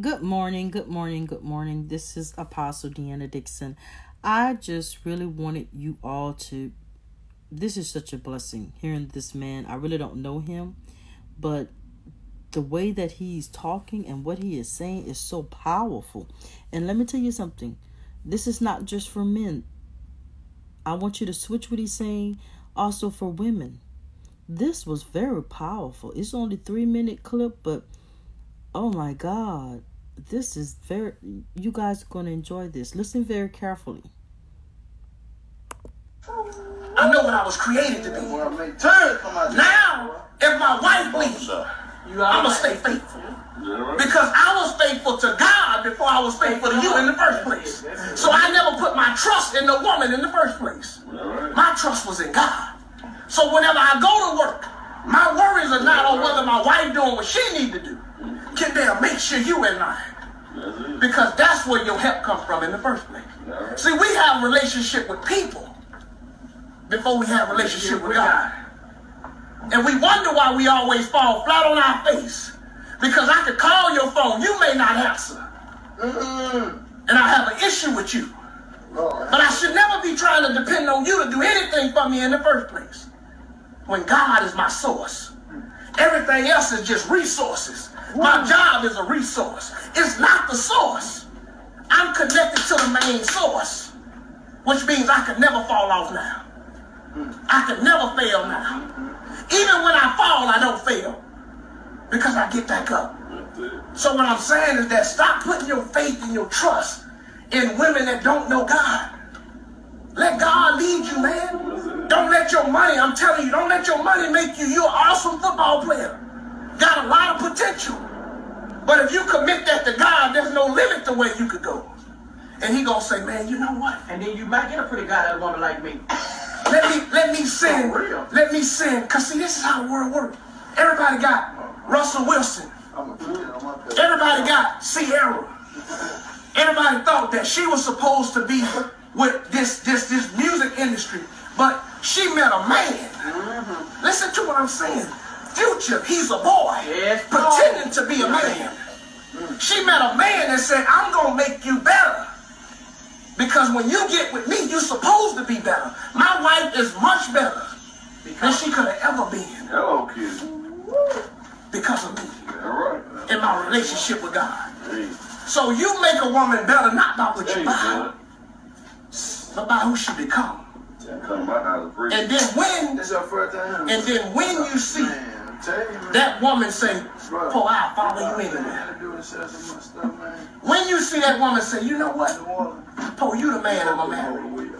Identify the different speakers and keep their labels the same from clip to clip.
Speaker 1: Good morning, good morning, good morning. This is Apostle Deanna Dixon. I just really wanted you all to. This is such a blessing hearing this man. I really don't know him, but the way that he's talking and what he is saying is so powerful. And let me tell you something this is not just for men. I want you to switch what he's saying also for women. This was very powerful. It's only three minute clip, but Oh my God. This is very, you guys are going to enjoy this. Listen very carefully.
Speaker 2: I know what I was created to be. Now, if my wife leaves, I'm going to stay faithful. Because I was faithful to God before I was faithful to you in the first place. So I never put my trust in the woman in the first place. My trust was in God. So whenever I go to work, my worries are not on whether my wife doing what she need to do. Can they make sure you in line? Because that's where your help comes from in the first place. See, we have a relationship with people before we have relationship with God. And we wonder why we always fall flat on our face. Because I could call your phone, you may not answer. And I have an issue with you. But I should never be trying to depend on you to do anything for me in the first place. When God is my source. Everything else is just resources. My job is a resource. It's not the source. I'm connected to the main source, which means I can never fall off now. I can never fail now. Even when I fall, I don't fail because I get back up. So what I'm saying is that stop putting your faith and your trust in women that don't know God. Let God lead you, man. Don't let your money, I'm telling you, don't let your money make you, you're awesome football player. Got a lot of potential. But if you commit that to God, there's no limit to where you could go. And he gonna say, man, you know what?
Speaker 3: And then you might get a pretty guy goddamn woman like me.
Speaker 2: Let me let me sin. Let me sin. Cause see, this is how the world works. Everybody got Russell Wilson. Everybody got Ciara. Everybody thought that she was supposed to be with this this this music industry, but she met a man. Mm-hmm. Listen to what I'm saying. Future, he's a boy, yes, pretending to be a man. She met a man and said, I'm going to make you better. Because when you get with me, you're supposed to be better. My wife is much better than she could have ever been.
Speaker 4: Hello, kid.
Speaker 2: Because of me. In my relationship with God. So you make a woman better not by what you buy, but by who she become. And then when, and then when you see that woman say, "Oh, I'll follow you anywhere." When you see that woman say, "You know what? Oh, you the man of my marriage,"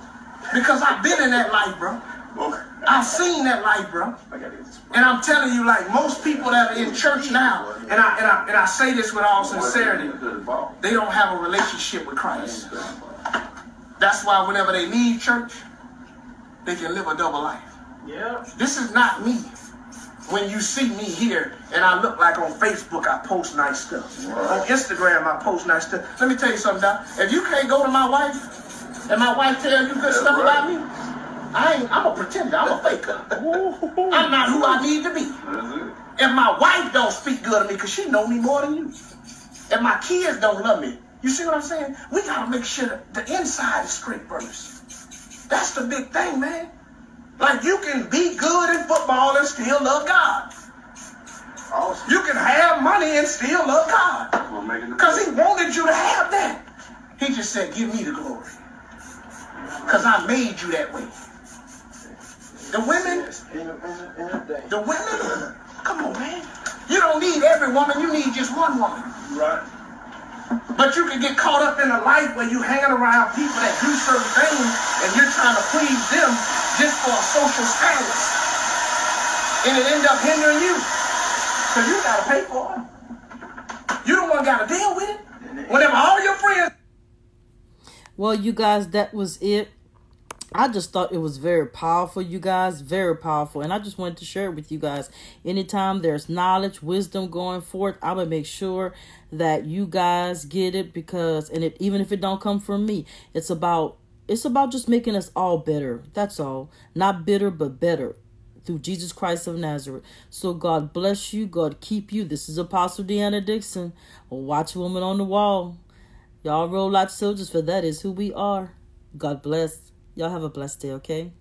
Speaker 2: because I've been in that life, bro. I've seen that life, bro. And I'm telling you, like most people that are in church now, and I and I and I say this with all sincerity, they don't have a relationship with Christ. That's why whenever they leave church, they can live a double life. Yeah. This is not me when you see me here and I look like on Facebook, I post nice stuff. On Instagram, I post nice stuff. Let me tell you something, Doc. If you can't go to my wife and my wife tell you good stuff about me, I ain't, I'm a pretender. I'm a faker. I'm not who I need to be. If my wife don't speak good of me because she know me more than you. If my kids don't love me. You see what I'm saying? We got to make sure the inside is straight first. That's the big thing, man. Like you can be good in football and still love God. Awesome. You can have money and still love God. Because he wanted you to have that. He just said, give me the glory. Because I made you that way. The women, the women, come on, man. You don't need every woman, you need just one woman. Right. But you can get caught up in a life where you hanging around people that do certain things and you're trying to please them just for a social status. And it end up hindering you. Because you got to pay for it. You don't want to got to deal with it. Whenever all your friends.
Speaker 1: Well, you guys, that was it. I just thought it was very powerful, you guys, very powerful. And I just wanted to share it with you guys. Anytime there's knowledge, wisdom going forth, I would make sure that you guys get it because and it even if it don't come from me, it's about it's about just making us all better. That's all. Not bitter, but better. through Jesus Christ of Nazareth. So God bless you. God keep you. This is Apostle Deanna Dixon, a watchwoman on the wall. Y'all roll like soldiers, for that is who we are. God bless. Y'all have a blessed day, okay?